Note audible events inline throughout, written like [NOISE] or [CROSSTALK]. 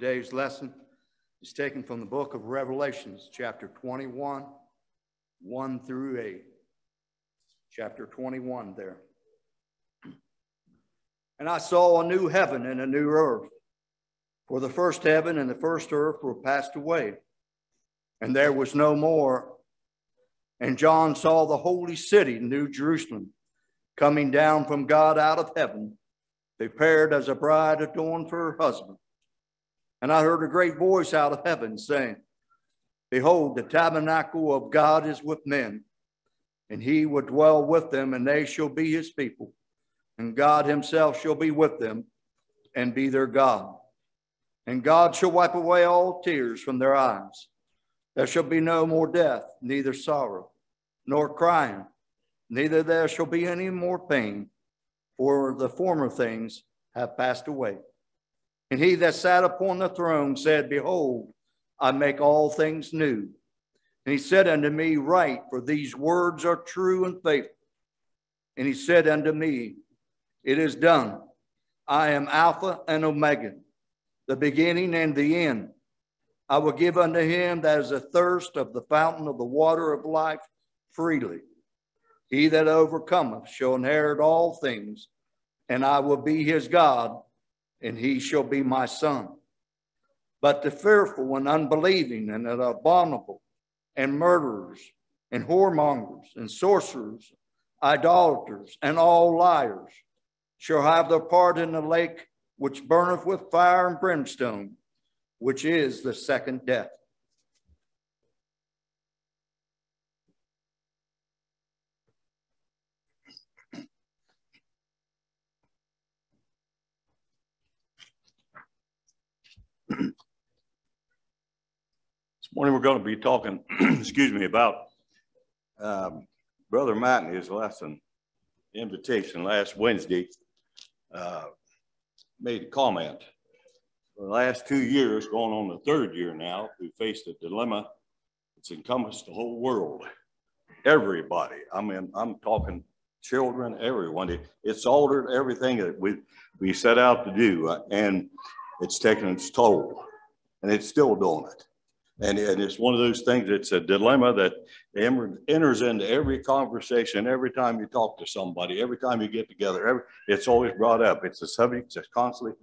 Today's lesson is taken from the book of Revelations, chapter 21, 1 through 8. Chapter 21 there. And I saw a new heaven and a new earth. For the first heaven and the first earth were passed away, and there was no more. And John saw the holy city, New Jerusalem, coming down from God out of heaven, prepared as a bride adorned for her husband. And I heard a great voice out of heaven saying, Behold, the tabernacle of God is with men, and he will dwell with them, and they shall be his people and God himself shall be with them and be their God. And God shall wipe away all tears from their eyes. There shall be no more death, neither sorrow, nor crying, neither there shall be any more pain, for the former things have passed away. And he that sat upon the throne said, Behold, I make all things new. And he said unto me, Write, for these words are true and faithful. And he said unto me, it is done. I am Alpha and Omega, the beginning and the end. I will give unto him that is athirst of the fountain of the water of life freely. He that overcometh shall inherit all things, and I will be his God, and he shall be my son. But the fearful and unbelieving and the abominable and murderers and whoremongers and sorcerers, idolaters, and all liars shall have their part in the lake which burneth with fire and brimstone, which is the second death. This morning we're going to be talking, [CLEARS THROAT] excuse me, about um, Brother Matt and his lesson invitation last Wednesday uh, made a comment. For the last two years, going on the third year now, we faced a dilemma that's encompassed the whole world. Everybody. I mean, I'm talking children, everyone. It, it's altered everything that we, we set out to do, and it's taken its toll, and it's still doing it. And, and it's one of those things, it's a dilemma that enters into every conversation, every time you talk to somebody, every time you get together, every, it's always brought up. It's a subject that's constantly,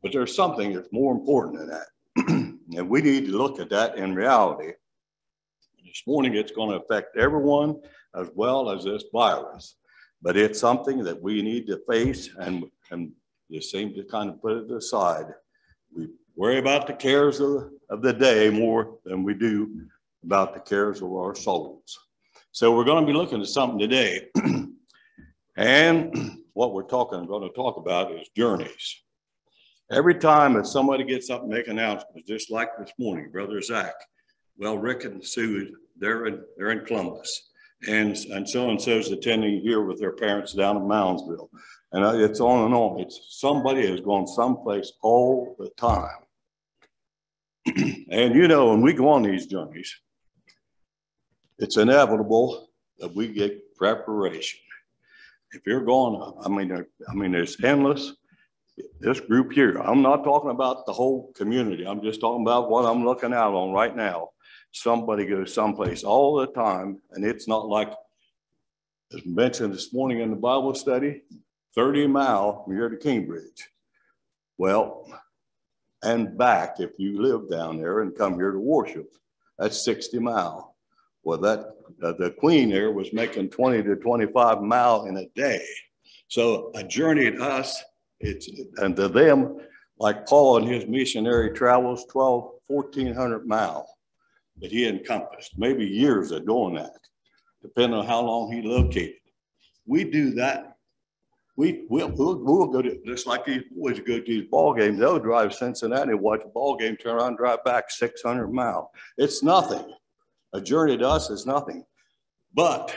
but there's something that's more important than that. [CLEARS THROAT] and we need to look at that in reality. This morning, it's going to affect everyone as well as this virus, but it's something that we need to face and, and just seem to kind of put it aside. We worry about the cares of, of the day more than we do about the cares of our souls. So we're going to be looking at something today. [CLEARS THROAT] and [CLEARS THROAT] what we're talking, going to talk about is journeys. Every time that somebody gets up and make announcements, just like this morning, Brother Zach, well, Rick and Sue, they're in, they're in Columbus. And, and so-and-so is attending here with their parents down in Moundsville. And it's on and on. It's somebody has gone someplace all the time. [CLEARS THROAT] and you know, when we go on these journeys, it's inevitable that we get preparation. If you're going, I mean, I mean, there's endless. This group here, I'm not talking about the whole community. I'm just talking about what I'm looking out on right now. Somebody goes someplace all the time, and it's not like, as mentioned this morning in the Bible study, 30 mile from here to Cambridge. Well, and back if you live down there and come here to worship. That's 60 mile. Well, that uh, the queen there was making 20 to 25 mile in a day. So a journey to us, it's and to them, like Paul and his missionary travels 12, 1400 mile that he encompassed, maybe years of doing that, depending on how long he located. We do that we we'll, we'll, we'll go to just like these boys go to these ball games. They'll drive Cincinnati, watch a ball game, turn around, drive back 600 miles. It's nothing. A journey to us is nothing. But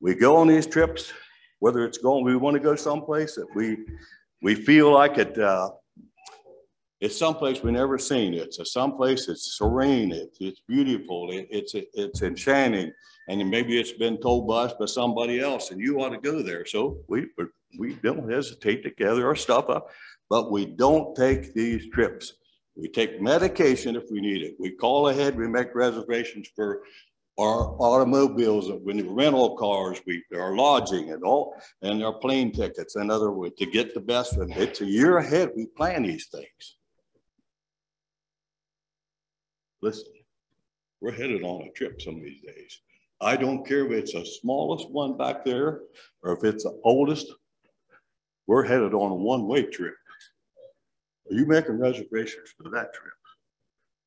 we go on these trips, whether it's going, we want to go someplace that we we feel like it. Uh, it's someplace we never seen. It's a someplace it's serene. It, it's beautiful. It, it's it's enchanting and maybe it's been told by us by somebody else, and you ought to go there. So we we don't hesitate to gather our stuff up, but we don't take these trips. We take medication if we need it. We call ahead, we make reservations for our automobiles, we rental cars, we, our lodging and all, and our plane tickets. In other words, to get the best, and it's a year ahead, we plan these things. Listen, we're headed on a trip some of these days. I don't care if it's the smallest one back there or if it's the oldest. We're headed on a one-way trip. Are you making reservations for that trip?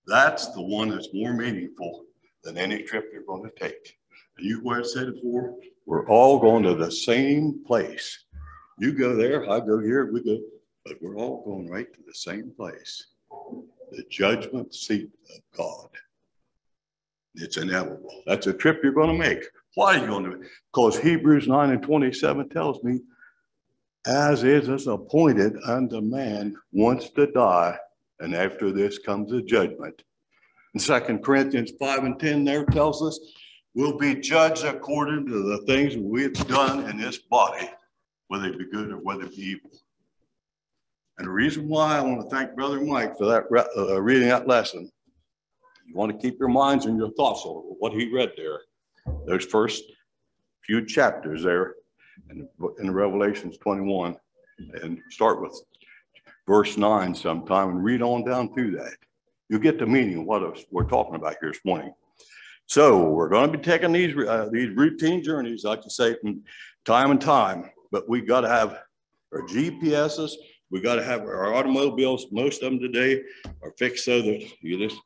That's the one that's more meaningful than any trip you're going to take. And you said it before, we're all going to the same place. You go there, I go here, we go, but we're all going right to the same place. The judgment seat of God. It's inevitable. That's a trip you're going to make. Why are you going to? Because Hebrews 9 and 27 tells me, as is is appointed unto man once to die, and after this comes the judgment. And Second Corinthians 5 and 10 there tells us we'll be judged according to the things we've done in this body, whether it be good or whether it be evil. And the reason why I want to thank Brother Mike for that uh, reading that lesson you want to keep your minds and your thoughts on what he read there. Those first few chapters there in, in Revelations 21 and start with verse 9 sometime and read on down through that. You'll get the meaning of what we're talking about here this morning. So we're going to be taking these uh, these routine journeys, like you say, from time and time. But we've got to have our GPSs. We got to have our automobiles. Most of them today are fixed so that you just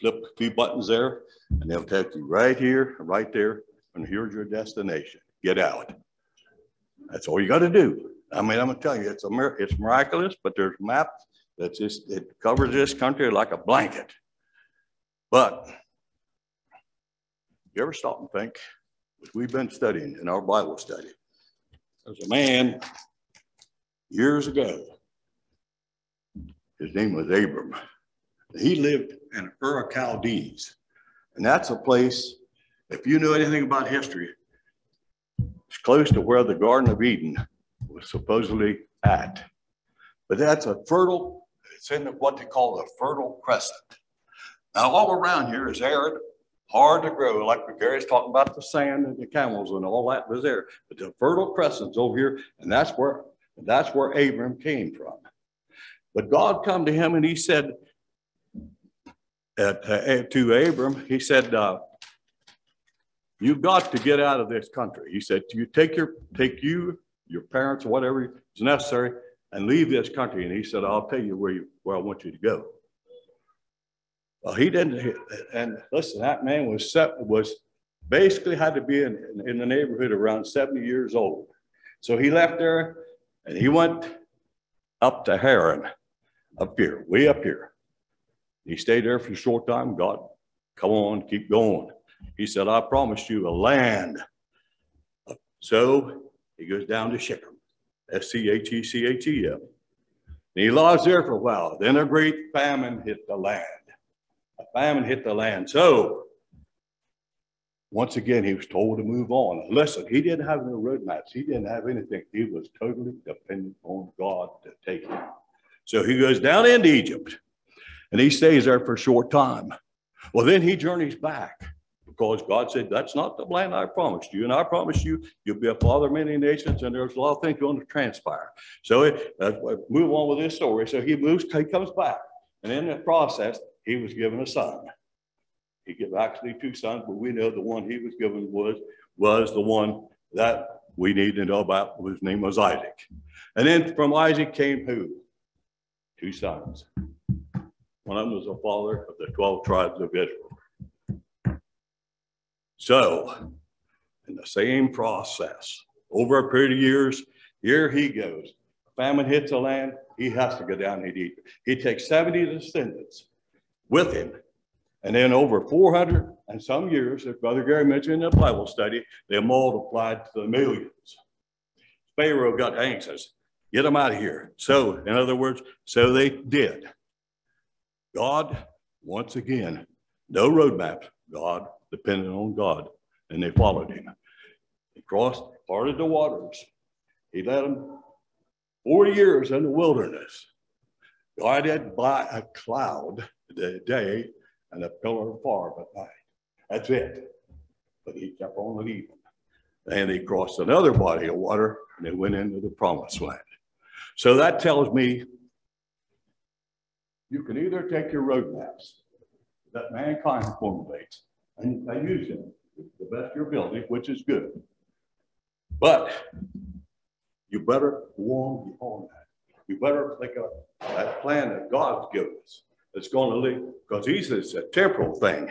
flip a few buttons there, and they'll take you right here, right there, and here's your destination. Get out. That's all you got to do. I mean, I'm gonna tell you, it's a it's miraculous, but there's maps that just it covers this country like a blanket. But you ever stop and think? We've been studying in our Bible study. There's a man years ago. His name was Abram. He lived in Ur Chaldees. And that's a place, if you know anything about history, it's close to where the Garden of Eden was supposedly at. But that's a fertile, it's in what they call the Fertile Crescent. Now, all around here is arid, hard to grow, like Gary's talking about the sand and the camels and all that was there. But the Fertile Crescent's over here, and that's where that's where Abram came from. But God come to him and he said, at, uh, to Abram, he said, uh, "You've got to get out of this country." He said, "You take your take you, your parents, whatever is necessary, and leave this country." And he said, "I'll tell you where you where I want you to go." Well, he didn't. And listen, that man was was basically had to be in, in, the neighborhood around seventy years old. So he left there, and he went up to Haran, up here, way up here. He stayed there for a short time. God, come on, keep going. He said, I promised you a land. So he goes down to Shechem, S C H E C H E M. And he lies there for a while. Then a great famine hit the land. A famine hit the land. So once again, he was told to move on. Listen, he didn't have no roadmaps. He didn't have anything. He was totally dependent on God to take him. So he goes down into Egypt. And he stays there for a short time. Well, then he journeys back because God said, That's not the land I promised you. And I promised you, you'll be a father of many nations, and there's a lot of things going to transpire. So it, uh, move on with this story. So he moves, he comes back. And in the process, he was given a son. He gave actually two sons, but we know the one he was given was, was the one that we need to know about. His name was Isaac. And then from Isaac came who? Two sons. One of them was the father of the 12 tribes of Israel. So, in the same process, over a period of years, here he goes. Famine hits the land, he has to go down and eat. He takes 70 descendants with him. And then over 400 and some years, as Brother Gary mentioned in the Bible study, they multiplied to the millions. Pharaoh got anxious, get them out of here. So, in other words, so they did. God, once again, no roadmap. God depended on God, and they followed him. He crossed, parted the waters. He led them 40 years in the wilderness. guided by a cloud the day and a pillar of fire at night. That's it. But he kept on leaving. And he crossed another body of water and they went into the promised land. So that tells me you can either take your roadmaps that mankind formulates and use them to the best of your ability, which is good. But you better warm on that. You better think of that plan that God's given us. It's going to lead, because he says a temporal thing.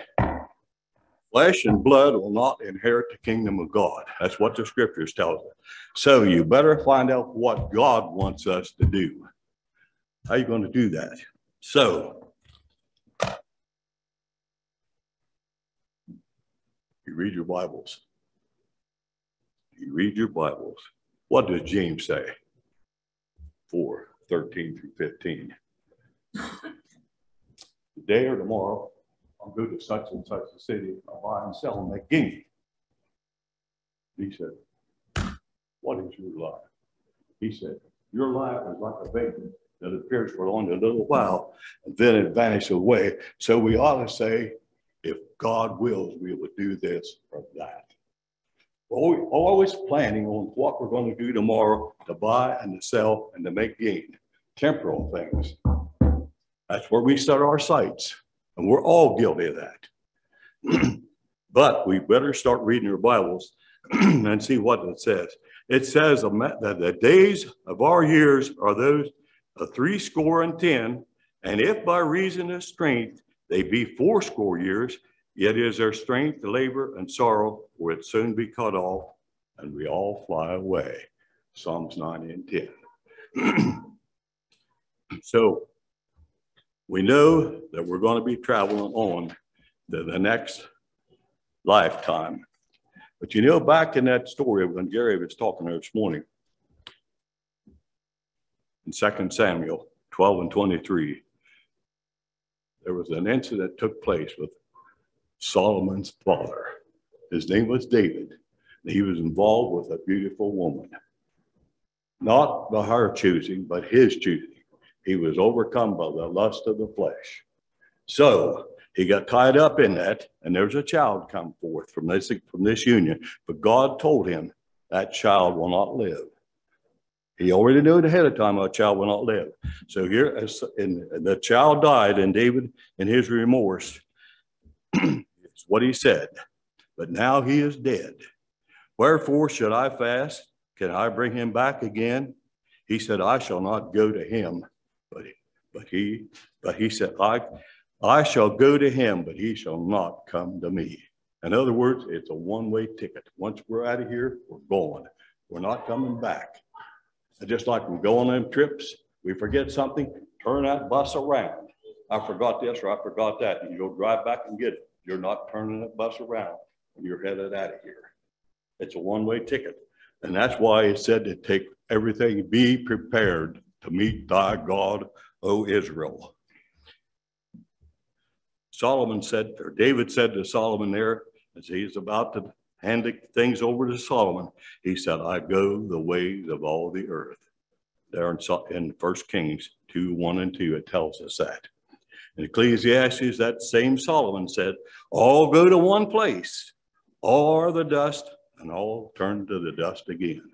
Flesh and blood will not inherit the kingdom of God. That's what the scriptures tell us. So you better find out what God wants us to do. How are you going to do that? So you read your Bibles. You read your Bibles. What does James say? 4, 13 through 15. [LAUGHS] Today or tomorrow, I'll go to such and such a city, I'll buy and sell and make gain. He said, What is your life? He said, Your life is like a vapor that appears for only a little while and then it vanishes away. So we ought to say, if God wills, we will do this or that. We're always planning on what we're going to do tomorrow to buy and to sell and to make gain, temporal things. That's where we set our sights, and we're all guilty of that. [CLEARS THROAT] but we better start reading our Bibles [CLEARS THROAT] and see what it says. It says that the days of our years are those of three score and ten, and if by reason of strength they be fourscore years, Yet is their strength, labor, and sorrow, for it soon be cut off, and we all fly away. Psalms 9 and 10. [CLEARS THROAT] so we know that we're going to be traveling on to the next lifetime. But you know, back in that story when Gary was talking this morning, in 2 Samuel 12 and 23, there was an incident that took place with Solomon's father. His name was David. He was involved with a beautiful woman. Not by her choosing, but his choosing. He was overcome by the lust of the flesh. So he got tied up in that, and there's a child come forth from this, from this union. But God told him that child will not live. He already knew it ahead of time a child will not live. So here, and the child died, and David, in his remorse, [CLEARS THROAT] is what he said. But now he is dead. Wherefore should I fast? Can I bring him back again? He said, I shall not go to him, but he, but he, but he said, I, I shall go to him, but he shall not come to me. In other words, it's a one-way ticket. Once we're out of here, we're going. We're not coming back. And just like we go on them trips, we forget something, turn that bus around. I forgot this or I forgot that, and you go drive back and get it. You're not turning that bus around when you're headed out of here. It's a one-way ticket. And that's why it said to take everything, be prepared to meet thy God, O Israel. Solomon said, or David said to Solomon there, as he's about to hand things over to Solomon, he said, I go the ways of all the earth. There in, in 1 Kings 2, 1 and 2, it tells us that. In Ecclesiastes, that same Solomon said, all go to one place, all the dust, and all turn to the dust again.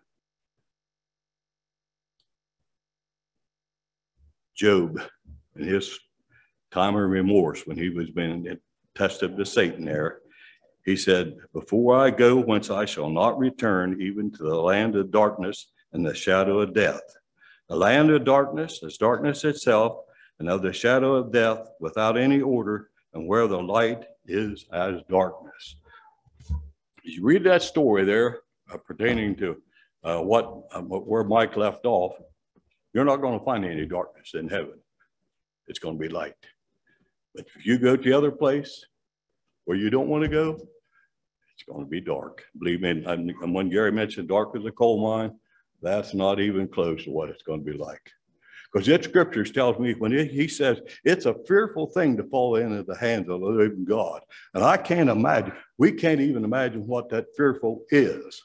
Job, in his time of remorse, when he was being tested to Satan there, he said, Before I go whence I shall not return, even to the land of darkness and the shadow of death. The land of darkness is darkness itself, and of the shadow of death without any order, and where the light is as darkness. You read that story there uh, pertaining to uh, what uh, where Mike left off, you're not going to find any darkness in heaven. It's going to be light. But if you go to the other place where you don't want to go, it's going to be dark. Believe me, and when Gary mentioned dark as a coal mine, that's not even close to what it's going to be like. Because that scriptures tells me when he says it's a fearful thing to fall into the hands of the living God. And I can't imagine, we can't even imagine what that fearful is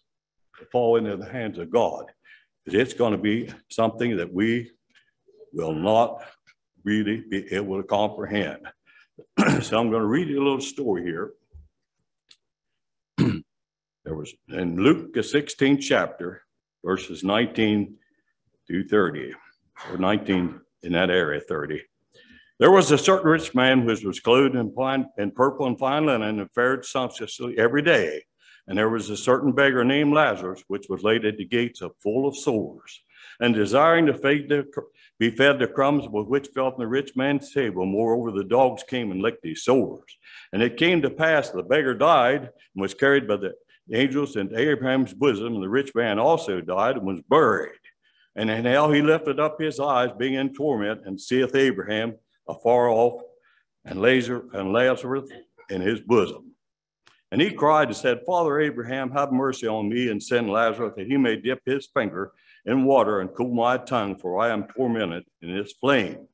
to fall into the hands of God. It's going to be something that we will not really be able to comprehend. [CLEARS THROAT] so I'm going to read you a little story here. [CLEARS THROAT] there was in Luke, the 16th chapter, verses 19 through 30, or 19 in that area, 30. There was a certain rich man which was clothed in, fine, in purple and fine linen and fared sumptuously every day. And there was a certain beggar named Lazarus, which was laid at the gates of full of sores, and desiring to feed the, be fed the crumbs with which fell from the rich man's table. Moreover, the dogs came and licked his sores. And it came to pass the beggar died and was carried by the angels into Abraham's bosom, and the rich man also died and was buried. And now he lifted up his eyes, being in torment, and seeth Abraham afar off, and Lazarus, and Lazarus in his bosom. And he cried and said, Father Abraham, have mercy on me, and send Lazarus that he may dip his finger in water and cool my tongue, for I am tormented in this flame.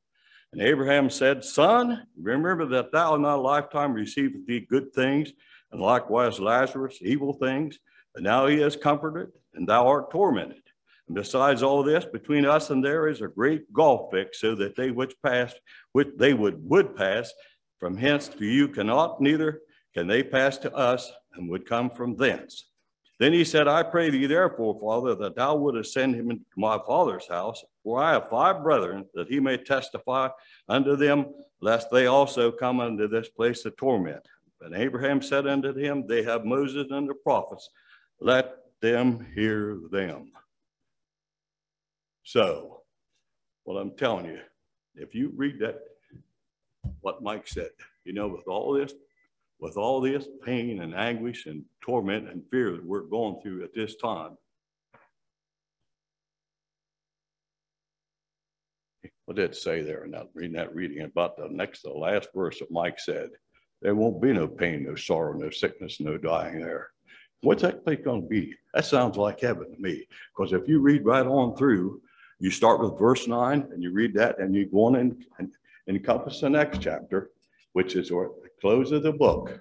And Abraham said, Son, remember that thou in thy lifetime received thee good things, and likewise Lazarus evil things. But now he is comforted, and thou art tormented. And besides all this, between us and there is a great gulf fixed, so that they which passed, which they would would pass from hence to you cannot, neither can they pass to us, and would come from thence. Then he said, I pray thee, therefore, Father, that thou wouldest send him into my father's house, for I have five brethren, that he may testify unto them, lest they also come unto this place of torment. And Abraham said unto him, They have Moses and the prophets, let them hear them. So, what I'm telling you, if you read that, what Mike said, you know, with all this, with all this pain and anguish and torment and fear that we're going through at this time, what did it say there in that reading that reading about the next the last verse that Mike said? There won't be no pain, no sorrow, no sickness, no dying there. What's that place going to be? That sounds like heaven to me. Because if you read right on through, you start with verse 9 and you read that and you go on and, and encompass the next chapter, which is close of the book.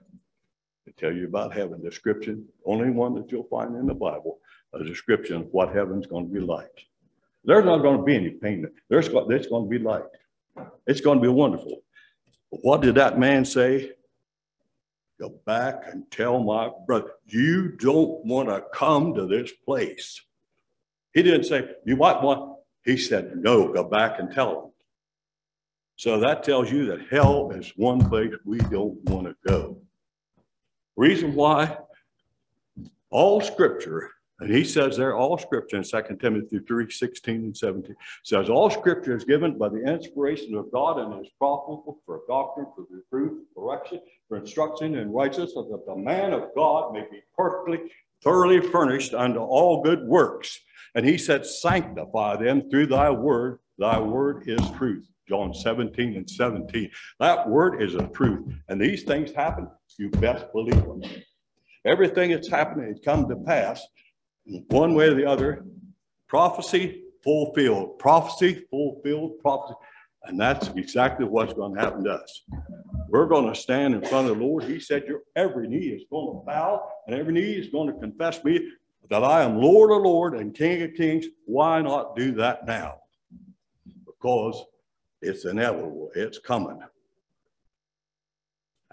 To tell you about heaven, description, only one that you'll find in the Bible, a description of what heaven's going to be like. There's not going to be any pain. There's, going to be light. It's going to be wonderful. What did that man say? Go back and tell my brother, you don't want to come to this place. He didn't say, you might want, he said, no, go back and tell them. So that tells you that hell is one place we don't want to go. Reason why? All scripture, and he says there, all scripture in 2 Timothy 3 16 and 17 says, All scripture is given by the inspiration of God and is profitable for doctrine, for reproof, correction, for instruction in righteousness, so that the man of God may be perfectly, thoroughly furnished unto all good works. And he said, Sanctify them through thy word. Thy word is truth. John 17 and 17. That word is a truth. And these things happen, you best believe them. Everything that's happening has come to pass one way or the other. Prophecy fulfilled. Prophecy fulfilled. Prophecy. And that's exactly what's going to happen to us. We're going to stand in front of the Lord. He said, Your every knee is going to bow, and every knee is going to confess me that I am Lord of Lord and King of Kings, why not do that now? Because it's inevitable, it's coming.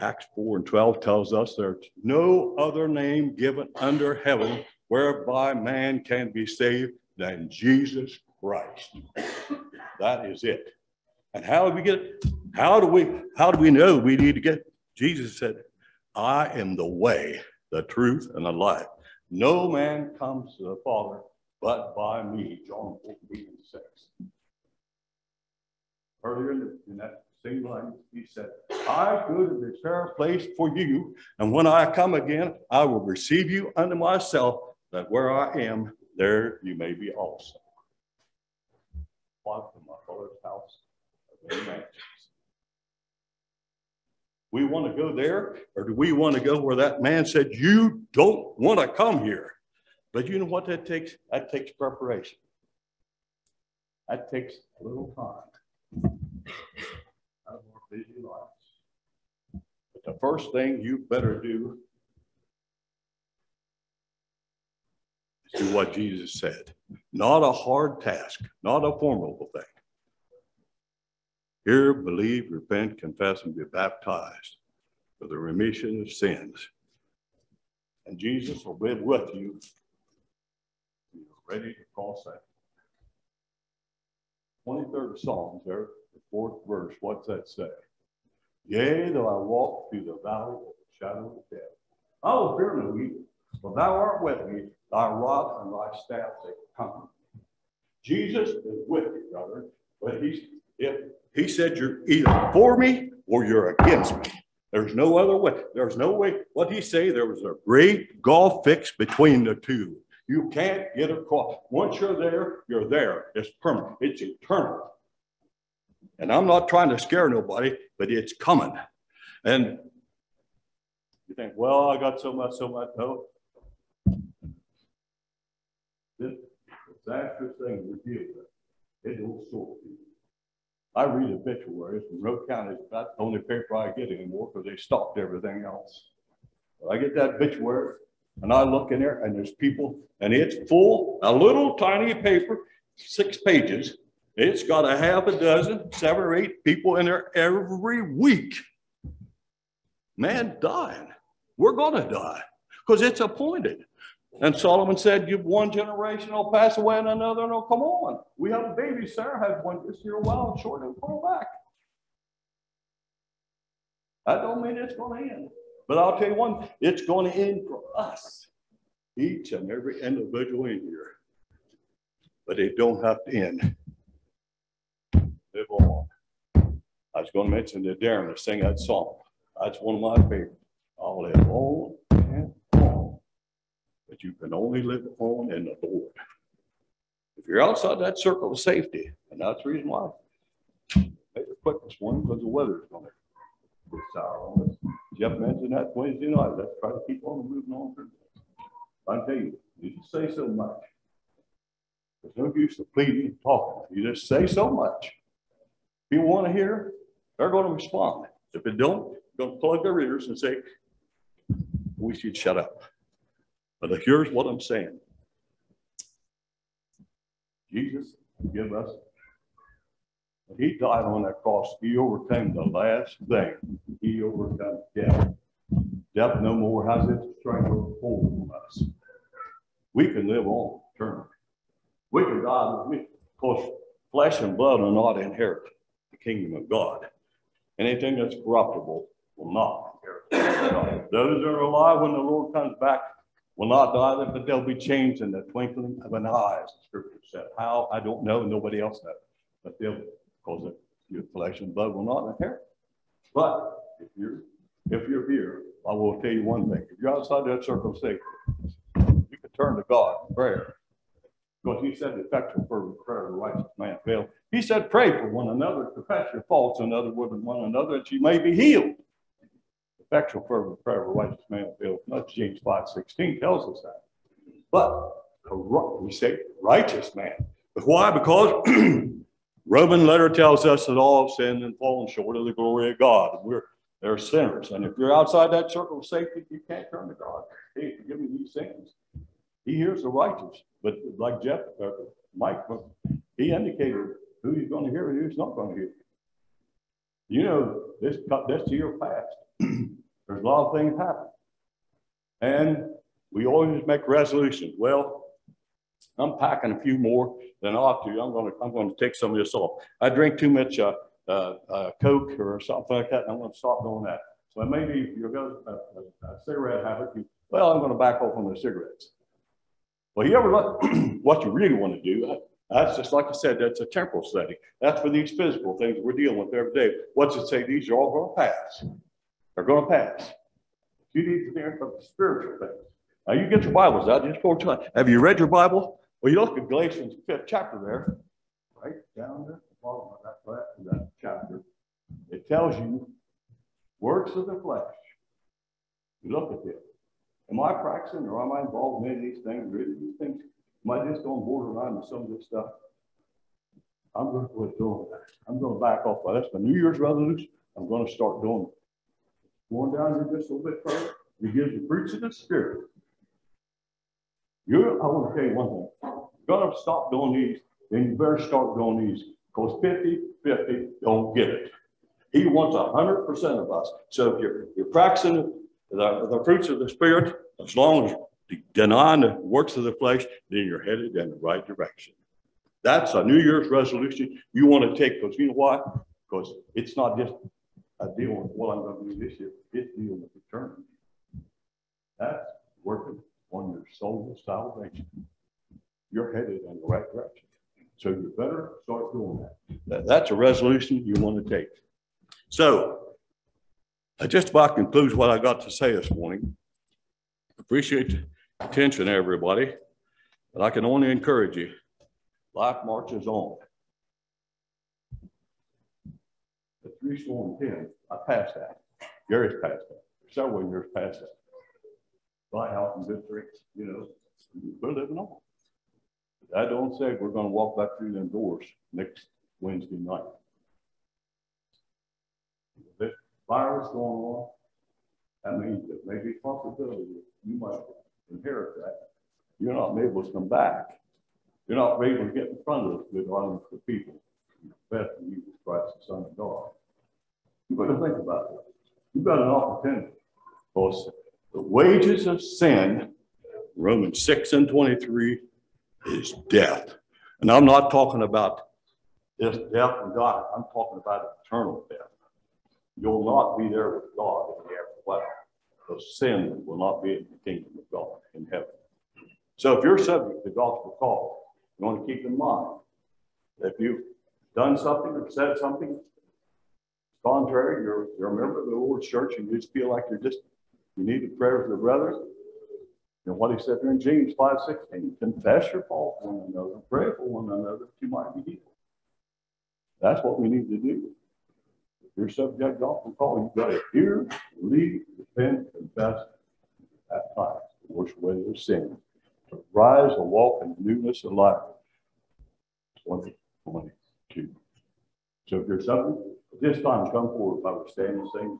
Acts 4 and 12 tells us there's no other name given under heaven whereby man can be saved than Jesus Christ. That is it. And how do we get it? How do we how do we know we need to get Jesus said, I am the way, the truth, and the life. No man comes to the Father but by me. John 14 and 6. Earlier in, in that same line, he said, I go to prepare a place for you, and when I come again, I will receive you unto myself, that where I am, there you may be also. What my Father's house we want to go there, or do we want to go where that man said, You don't want to come here? But you know what that takes? That takes preparation. That takes a little time. But the first thing you better do is do what Jesus said. Not a hard task, not a formidable thing. Hear, believe, repent, confess, and be baptized for the remission of sins. And Jesus will be with you. You're ready to cross that. 23rd Psalm, there, the fourth verse. What's that say? Yea, though I walk through the valley of the shadow of death, I will fear no evil, for thou art with me, thy rod and thy staff they comfort Jesus is with you, brother. But he's if he said you're either for me or you're against me. There's no other way. There's no way. What he say? There was a great gulf fix between the two. You can't get across. Once you're there, you're there. It's permanent. It's eternal. And I'm not trying to scare nobody, but it's coming. And you think, well, I got so much, so much. No. This disastrous thing we're dealing with, it don't sort people. I read obituaries from Roke County. That's the only paper I get anymore because they stopped everything else. But I get that obituary and I look in there and there's people and it's full, a little tiny paper, six pages. It's got a half a dozen, seven or eight people in there every week. Man dying. We're going to die because it's appointed. And Solomon said, "Give one generation I'll pass away and another and I'll come on. We have a baby. Sarah had one this year, wild short and pull back. That don't mean it's going to end. But I'll tell you one, it's going to end for us, each and every individual in here. But it don't have to end. Live on. I was going to mention that Darren to sing that song. That's one of my favorites. I'll live on but you can only live on in the Lord. If you're outside that circle of safety, and that's the reason why, make it quick this one because the weather's going to get sour on. Jeff mentioned that Wednesday night. Let's try to keep on moving on I tell you, you just say so much. There's no use of pleading and talking. You just say so much. If you want to hear, they're going to respond. If they don't, they're going to plug their ears and say, we should shut up. But here's what I'm saying. Jesus give us, when he died on that cross, he overcame the last thing. He overcame death. Death no more has its strength or on us. We can live on eternally. We can die with because flesh and blood will not inherit the kingdom of God. Anything that's corruptible will not inherit. Those that are alive when the Lord comes back will not die, but they'll be changed in the twinkling of an eye, as the scripture said. How? I don't know. Nobody else knows. But they'll, because your flesh and blood will not inherit. But if you're if you're here, I will tell you one thing. If you're outside that circle of safety, you can turn to God in prayer. Because he said, effectual fervent prayer of the righteous man fail. He said, pray for one another, confess your faults another with one another, that you may be healed effectual fervent prayer of a righteous man availeth much. James 5 16 tells us that. But we say righteous man. But why? Because [CLEARS THROAT] Roman letter tells us that all have sinned and fallen short of the glory of God. We're they're sinners. And if you're outside that circle of safety, you can't turn to God. Hey, forgive me these sins. He hears the righteous. But like Jeff, uh, Mike, he indicated who he's going to hear and who's not going to hear. You know, this, this year passed. [CLEARS THROAT] There's a lot of things happen. And we always make resolutions. Well, I'm packing a few more ought to. I'm going to I'm going to take some of this off. I drink too much uh, uh, uh, Coke or something like that, and I'm going to stop doing that. So maybe you're going to a, a, cigarette habit. You, well, I'm going to back off on the cigarettes. Well, you ever look [CLEARS THROAT] what you really want to do? That's just like I said. That's a temporal study. That's for these physical things we're dealing with every day. What's it say? These are all going to pass. They're going to pass. You need to from the spiritual things. Now you get your Bibles out just for time. Have you read your Bible? Well, you look at Galatians fifth chapter there, right down there, the bottom of that, that chapter. It tells you works of the flesh. You look at this. Am I practicing or am I involved in any of these things? Really, these things? Am I just going borderline with some of this stuff? I'm going to quit doing that. I'm going to back off. That's my New Year's resolution. I'm going to start doing it. Going down here just a little bit further, he gives the fruits of the Spirit. You, I want to tell you one thing. You're going to stop doing these, then you better start doing these Because 50, 50 don't get it. He wants hundred percent of us. So if you're, you're practicing the, the fruits of the spirit, as long as you denying the works of the flesh, then you're headed in the right direction. That's a New Year's resolution you want to take, because you know why? Because it's not just a deal with what I'm going to do this year, it's dealing with eternity. That's working on your soul salvation. You're headed in the right direction. So you better start doing that. That- That's a resolution you want to take. So I just about concludes what I got to say this morning. Appreciate the attention, everybody, but I can only encourage you. Life marches on. The three sworn ten, I passed that. Gary's passed that. Several years past that. Buy out and good drinks, you know, we're living on. That don't say we're gonna walk back through them doors next Wednesday night. If This virus going on, that means that maybe possibility that you might inherit that. You're not able to come back. You're not able to get in front of the audience of people. Best of Jesus Christ, the Son of God. You better think about it. You've got an opportunity. Because the wages of sin, Romans six and twenty-three, is death. And I'm not talking about this death in God. I'm talking about eternal death. You'll not be there with God in the afterlife. Because sin will not be in the kingdom of God in heaven. So if you're subject to gospel call, you want to keep in mind that if you've done something or said something contrary, you're, you're a member of the Lord's church and you just feel like you're just, you need the prayers of the brothers. Know what he said there in James five sixteen, confess your fault to one another, pray for one another that you might be healed. That's what we need to do. If you're subject to gospel call, you've got to hear, believe, repent, confess, baptize, wash away their sin, to rise and walk in newness of life. Twenty twenty-two. So if you're subject, this time, come forward, if I would stand and sing.